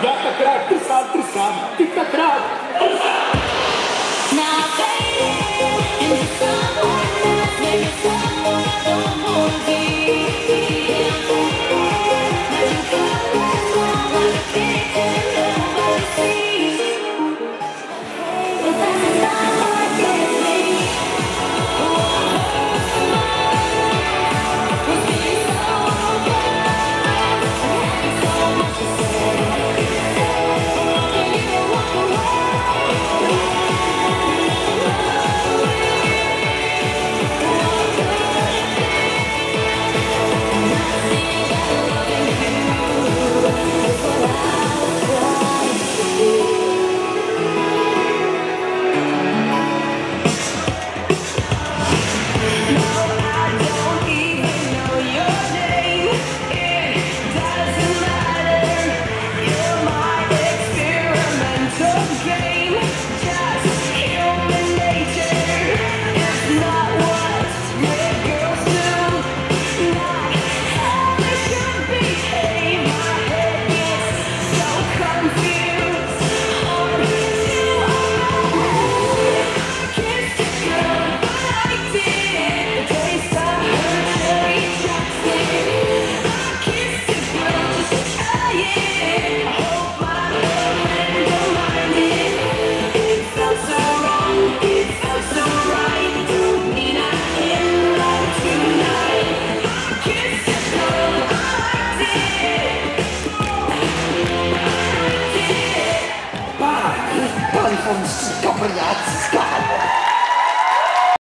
Joga craque, triçado, triçado. from Scopperyatskat.